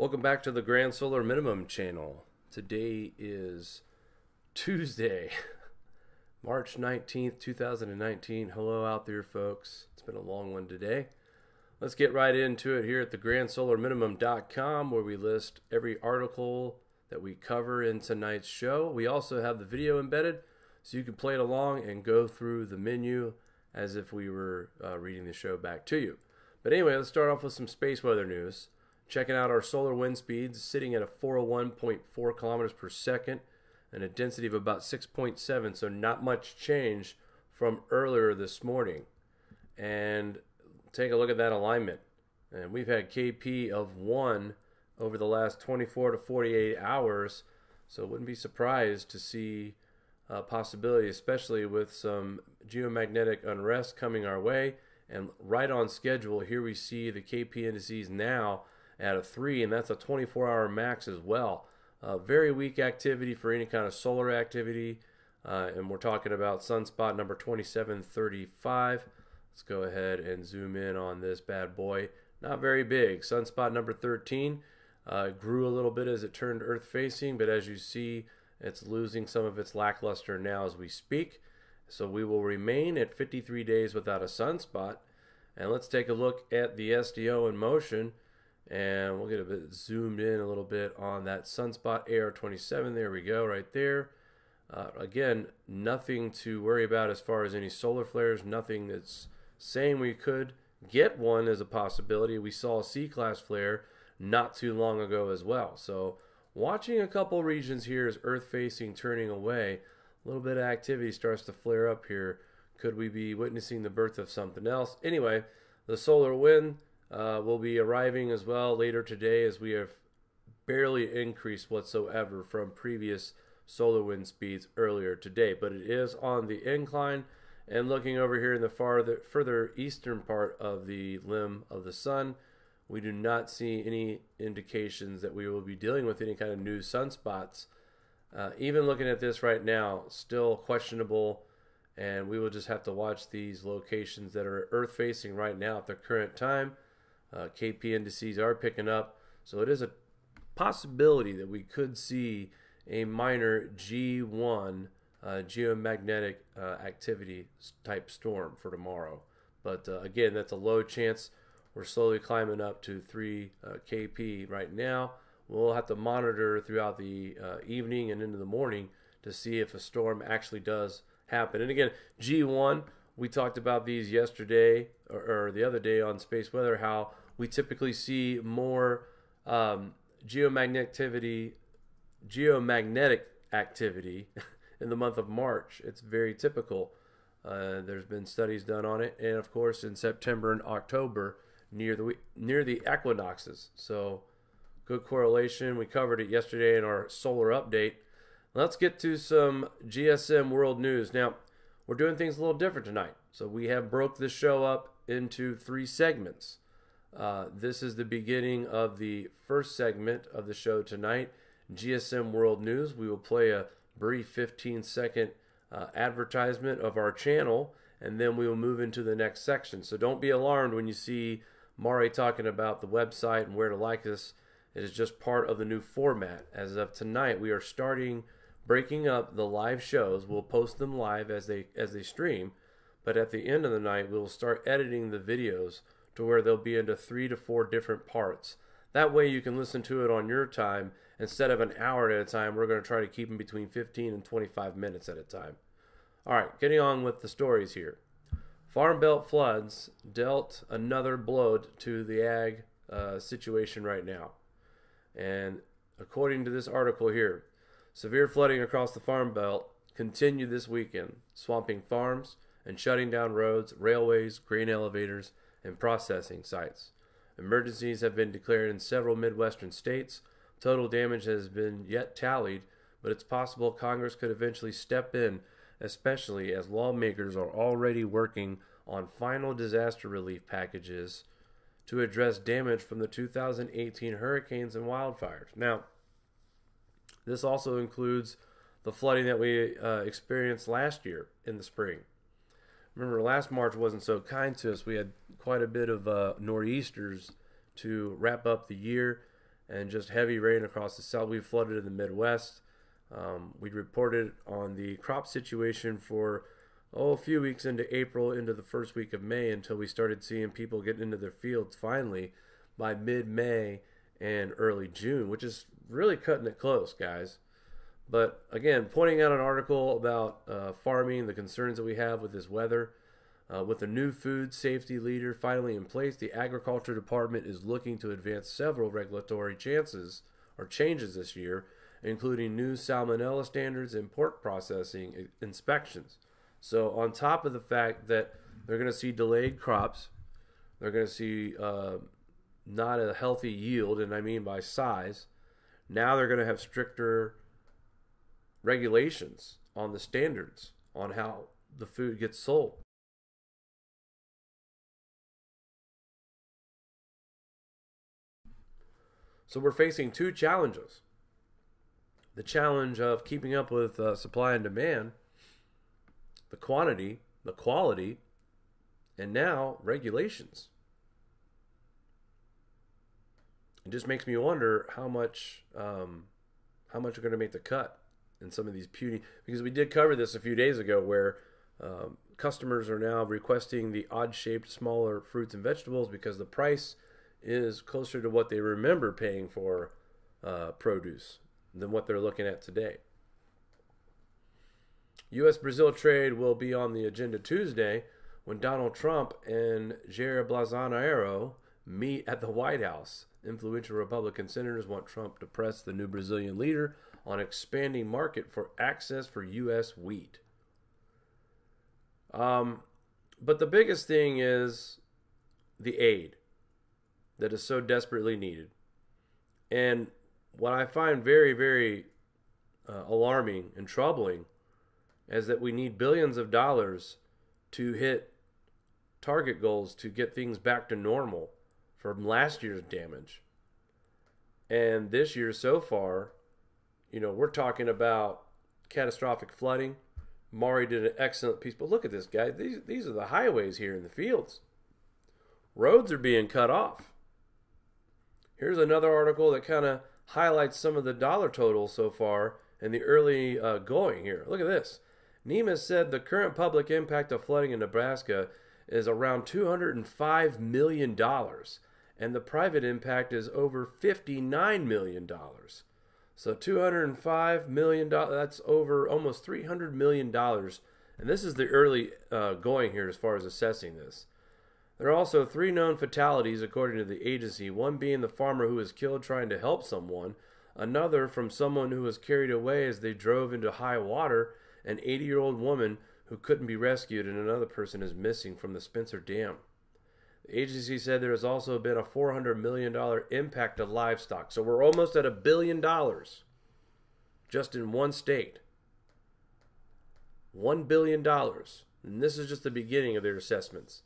Welcome back to the Grand Solar Minimum channel. Today is Tuesday, March 19th, 2019. Hello out there, folks. It's been a long one today. Let's get right into it here at the grandsolarminimum.com where we list every article that we cover in tonight's show. We also have the video embedded so you can play it along and go through the menu as if we were uh, reading the show back to you. But anyway, let's start off with some space weather news. Checking out our solar wind speeds, sitting at a 401.4 kilometers per second and a density of about 6.7, so not much change from earlier this morning. And take a look at that alignment. And we've had KP of 1 over the last 24 to 48 hours, so wouldn't be surprised to see a possibility, especially with some geomagnetic unrest coming our way. And right on schedule, here we see the KP indices now at a 3, and that's a 24 hour max as well. Uh, very weak activity for any kind of solar activity, uh, and we're talking about sunspot number 2735. Let's go ahead and zoom in on this bad boy. Not very big. Sunspot number 13 uh, grew a little bit as it turned earth facing, but as you see, it's losing some of its lackluster now as we speak. So we will remain at 53 days without a sunspot. And let's take a look at the SDO in motion and we'll get a bit zoomed in a little bit on that sunspot AR27 there we go right there. Uh, again nothing to worry about as far as any solar flares nothing that's saying we could get one as a possibility. We saw a C-class flare not too long ago as well. So watching a couple regions here as earth facing turning away a little bit of activity starts to flare up here. Could we be witnessing the birth of something else? Anyway the solar wind uh, will be arriving as well later today as we have barely increased whatsoever from previous solar wind speeds earlier today. But it is on the incline and looking over here in the farther further eastern part of the limb of the sun, we do not see any indications that we will be dealing with any kind of new sunspots. Uh, even looking at this right now, still questionable, and we will just have to watch these locations that are earth facing right now at the current time. Uh, KP indices are picking up, so it is a possibility that we could see a minor G1 uh, geomagnetic uh, activity type storm for tomorrow. But uh, again, that's a low chance. We're slowly climbing up to 3 uh, KP right now. We'll have to monitor throughout the evening and into the morning to see if a storm actually does happen. And again, G1, we talked about these yesterday or, or the other day on Space Weather, how we typically see more um, geomagnetic geomagnetic activity in the month of March. It's very typical. Uh, there's been studies done on it, and of course in September and October near the near the equinoxes. So good correlation. We covered it yesterday in our solar update. Let's get to some GSM world news. Now we're doing things a little different tonight. So we have broke this show up into three segments. Uh, this is the beginning of the first segment of the show tonight, GSM World News. We will play a brief 15 second uh, advertisement of our channel, and then we will move into the next section. So don't be alarmed when you see Mari talking about the website and where to like us. It is just part of the new format. As of tonight, we are starting breaking up the live shows. We'll post them live as they as they stream, but at the end of the night, we will start editing the videos to where they'll be into three to four different parts. That way you can listen to it on your time instead of an hour at a time. We're going to try to keep them between 15 and 25 minutes at a time. All right, getting on with the stories here. Farm Belt floods dealt another blow to the ag uh, situation right now. And according to this article here, severe flooding across the Farm Belt continued this weekend, swamping farms and shutting down roads, railways, grain elevators, and processing sites. Emergencies have been declared in several Midwestern states. Total damage has been yet tallied, but it's possible Congress could eventually step in, especially as lawmakers are already working on final disaster relief packages to address damage from the 2018 hurricanes and wildfires. Now, this also includes the flooding that we uh, experienced last year in the spring. Remember, last March wasn't so kind to us. We had quite a bit of uh, nor'easters to wrap up the year, and just heavy rain across the south. We flooded in the Midwest. Um, we reported on the crop situation for oh a few weeks into April, into the first week of May, until we started seeing people getting into their fields finally by mid-May and early June, which is really cutting it close, guys. But again, pointing out an article about uh, farming, the concerns that we have with this weather. Uh, with a new food safety leader finally in place, the Agriculture Department is looking to advance several regulatory chances or changes this year, including new salmonella standards and pork processing inspections. So, on top of the fact that they're going to see delayed crops, they're going to see uh, not a healthy yield, and I mean by size, now they're going to have stricter regulations on the standards on how the food gets sold. So we're facing two challenges the challenge of keeping up with uh, supply and demand, the quantity, the quality, and now regulations. It just makes me wonder how much um, how much are going to make the cut in some of these puny because we did cover this a few days ago where um, customers are now requesting the odd shaped smaller fruits and vegetables because the price is closer to what they remember paying for uh, produce than what they're looking at today. U.S. Brazil trade will be on the agenda Tuesday when Donald Trump and Jair Bolsonaro meet at the White House. Influential Republican senators want Trump to press the new Brazilian leader on expanding market for access for U.S. wheat. Um, but the biggest thing is the aid that is so desperately needed. And what I find very, very uh, alarming and troubling is that we need billions of dollars to hit target goals to get things back to normal from last year's damage. And this year so far, you know, we're talking about catastrophic flooding. Mari did an excellent piece, but look at this guy. These these are the highways here in the fields. Roads are being cut off. Here's another article that kind of highlights some of the dollar totals so far and the early uh, going here. Look at this. NEMA said the current public impact of flooding in Nebraska is around $205 million, and the private impact is over $59 million. So $205 million, that's over almost $300 million. And this is the early uh, going here as far as assessing this. There are also three known fatalities, according to the agency one being the farmer who was killed trying to help someone, another from someone who was carried away as they drove into high water, an 80 year old woman who couldn't be rescued, and another person is missing from the Spencer Dam. Agency said there has also been a $400 million impact to livestock. So we're almost at a billion dollars just in one state. $1 billion. And this is just the beginning of their assessments.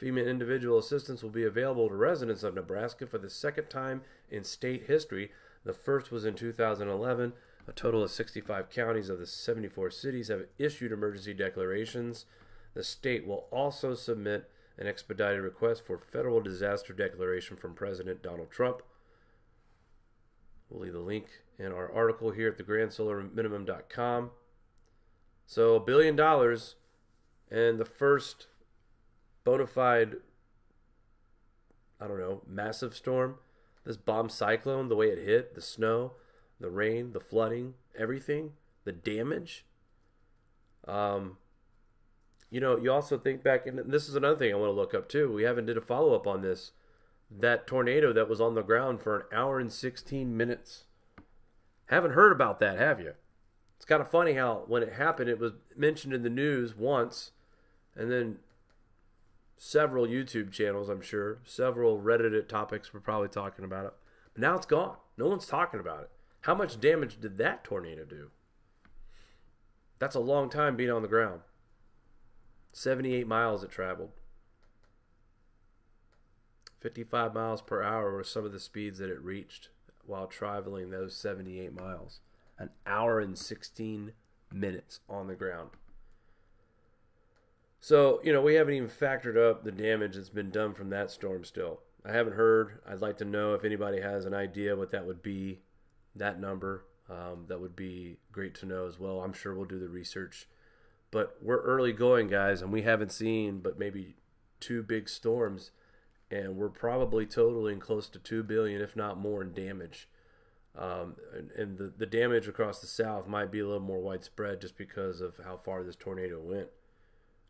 FEMA individual assistance will be available to residents of Nebraska for the second time in state history. The first was in 2011. A total of 65 counties of the 74 cities have issued emergency declarations. The state will also submit an expedited request for federal disaster declaration from President Donald Trump. We'll leave the link in our article here at thegrandsolarminimum.com. So, a billion dollars, and the first bona fide, I don't know, massive storm. This bomb cyclone, the way it hit, the snow, the rain, the flooding, everything, the damage. Um, you know, you also think back, and this is another thing I want to look up too. We haven't did a follow up on this. That tornado that was on the ground for an hour and 16 minutes. Haven't heard about that, have you? It's kind of funny how when it happened, it was mentioned in the news once, and then several YouTube channels, I'm sure, several Reddit topics were probably talking about it. But now it's gone. No one's talking about it. How much damage did that tornado do? That's a long time being on the ground. 78 miles it traveled. 55 miles per hour were some of the speeds that it reached while traveling those 78 miles. An hour and 16 minutes on the ground. So, you know, we haven't even factored up the damage that's been done from that storm still. I haven't heard. I'd like to know if anybody has an idea what that would be, that number. Um, that would be great to know as well. I'm sure we'll do the research. But we're early going, guys, and we haven't seen but maybe two big storms, and we're probably totaling close to two billion, if not more, in damage. Um, and, and the, the damage across the south might be a little more widespread just because of how far this tornado went.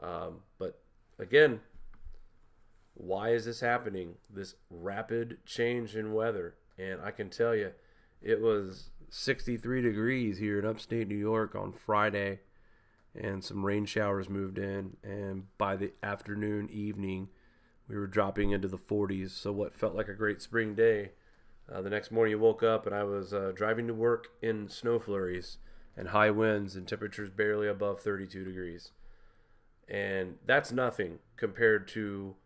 Um, but again, why is this happening? This rapid change in weather. And I can tell you, it was 63 degrees here in upstate New York on Friday, and some rain showers moved in. And by the afternoon, evening, we were dropping into the 40s. So, what felt like a great spring day uh, the next morning, you woke up and I was uh, driving to work in snow flurries and high winds and temperatures barely above 32 degrees. And that's nothing compared to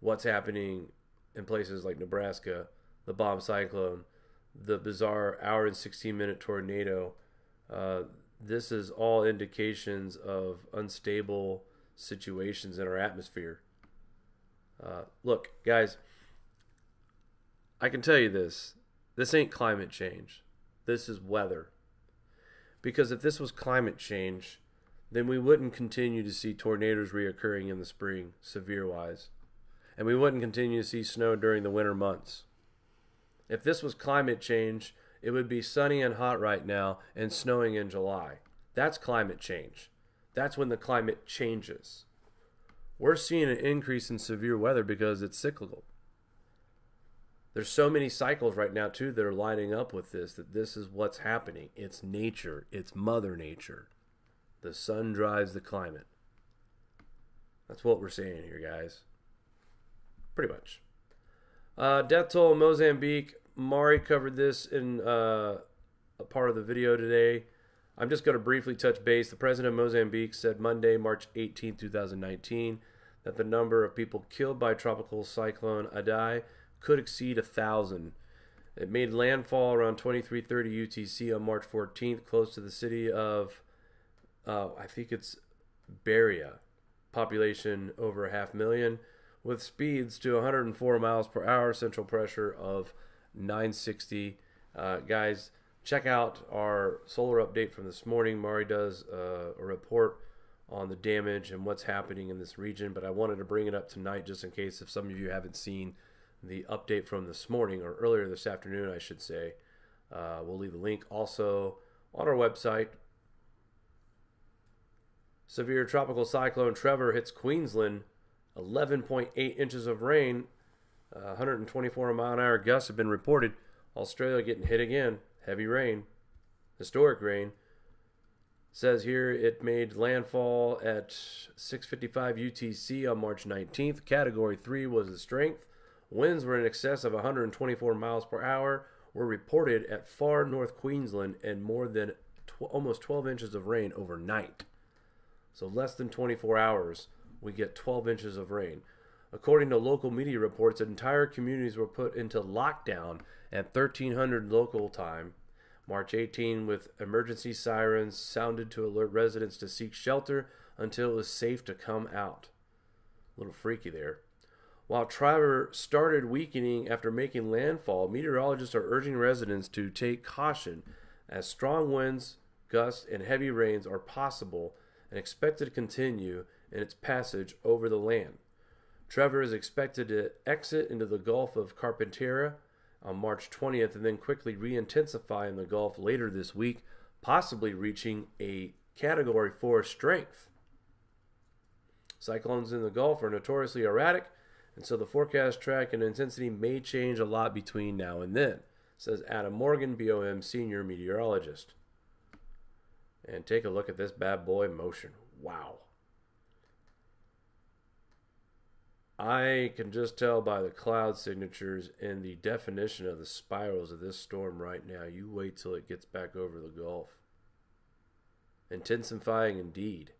what's happening in places like Nebraska, the bomb cyclone, the bizarre hour and 16 minute tornado. Uh, this is all indications of unstable situations in our atmosphere. Uh, look, guys I can tell you this this ain't climate change. This is weather. Because if this was climate change, then we wouldn't continue to see tornadoes reoccurring in the spring, severe wise. And we wouldn't continue to see snow during the winter months. If this was climate change, it would be sunny and hot right now and snowing in July. That's climate change. That's when the climate changes. We're seeing an increase in severe weather because it's cyclical. There's so many cycles right now too that are lining up with this that this is what's happening. It's nature. It's mother nature. The sun drives the climate. That's what we're saying here guys. Pretty much. Uh, death toll in mozambique mari covered this in uh, a part of the video today. I'm just going to briefly touch base. The president of mozambique said monday march 18 2019 that the number of people killed by tropical cyclone idai could exceed a thousand. It made landfall around 2330 UTC on March 14th, close to the city of, uh, I think it's Beria, population over a half million, with speeds to 104 miles per hour, central pressure of 960. Uh, guys, check out our solar update from this morning. Mari does uh, a report on the damage and what's happening in this region, but I wanted to bring it up tonight just in case if some of you haven't seen the update from this morning or earlier this afternoon, I should say. Uh, we'll leave a link also on our website. Severe tropical cyclone Trevor hits Queensland, 11.8 inches of rain, uh, 124 mile an hour gusts have been reported. Australia getting hit again, heavy rain, historic rain. Says here it made landfall at 6:55 UTC on March 19th. Category 3 was the strength. Winds were in excess of 124 miles per hour, were reported at far north Queensland, and more than tw- almost 12 inches of rain overnight. So, less than 24 hours, we get 12 inches of rain. According to local media reports, entire communities were put into lockdown at 1300 local time, March 18, with emergency sirens sounded to alert residents to seek shelter until it was safe to come out. A little freaky there. While Trevor started weakening after making landfall, meteorologists are urging residents to take caution as strong winds, gusts, and heavy rains are possible and expected to continue in its passage over the land. Trevor is expected to exit into the Gulf of Carpentaria on March 20th and then quickly re intensify in the Gulf later this week, possibly reaching a Category 4 strength. Cyclones in the Gulf are notoriously erratic and so the forecast track and intensity may change a lot between now and then, says Adam Morgan, BOM senior meteorologist. And take a look at this bad boy motion. Wow. I can just tell by the cloud signatures and the definition of the spirals of this storm right now. You wait till it gets back over the Gulf. Intensifying indeed.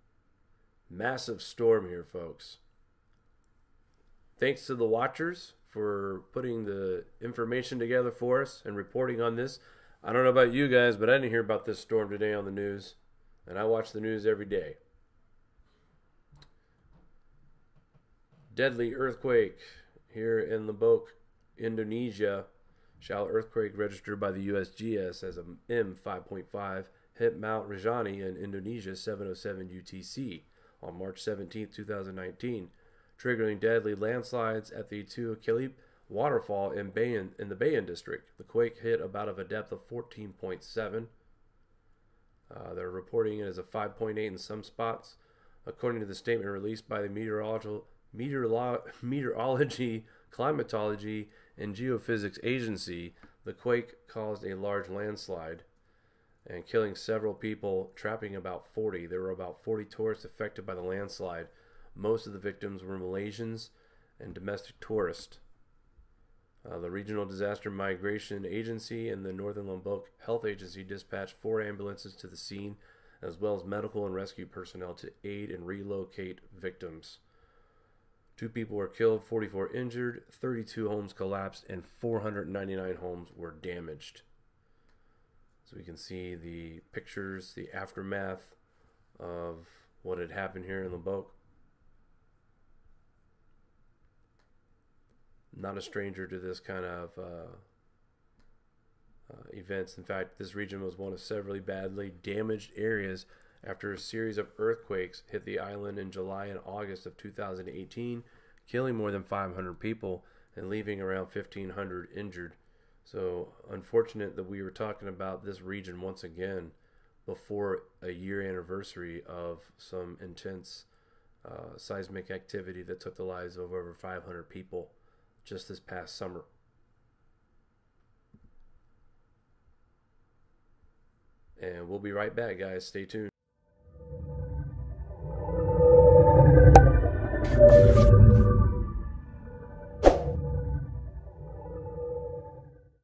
Massive storm here, folks thanks to the watchers for putting the information together for us and reporting on this. I don't know about you guys, but I didn't hear about this storm today on the news, and I watch the news every day. Deadly earthquake here in Lombok, Indonesia, shallow earthquake registered by the USGS as a M5.5 hit Mount Rinjani in Indonesia 707 UTC on March 17, 2019, triggering deadly landslides at the Tiu Kelep waterfall in, Bayan, in the Bayan district. The quake hit about of a depth of 14.7. Uh, they're reporting it as a 5.8 in some spots. According to the statement released by the Meteorological Meteorolo- Meteorology, Climatology, and Geophysics Agency, the quake caused a large landslide and killing several people, trapping about 40. There were about 40 tourists affected by the landslide. Most of the victims were Malaysians and domestic tourists. Uh, the Regional Disaster Migration Agency and the Northern Lombok Health Agency dispatched four ambulances to the scene, as well as medical and rescue personnel to aid and relocate victims. Two people were killed, 44 injured, 32 homes collapsed, and 499 homes were damaged. So we can see the pictures, the aftermath of what had happened here in Lombok. Not a stranger to this kind of uh, uh, events. In fact, this region was one of severely badly damaged areas after a series of earthquakes hit the island in July and August of 2018, killing more than 500 people and leaving around 1,500 injured. So unfortunate that we were talking about this region once again before a year anniversary of some intense uh, seismic activity that took the lives of over 500 people just this past summer. And we'll be right back, guys. Stay tuned.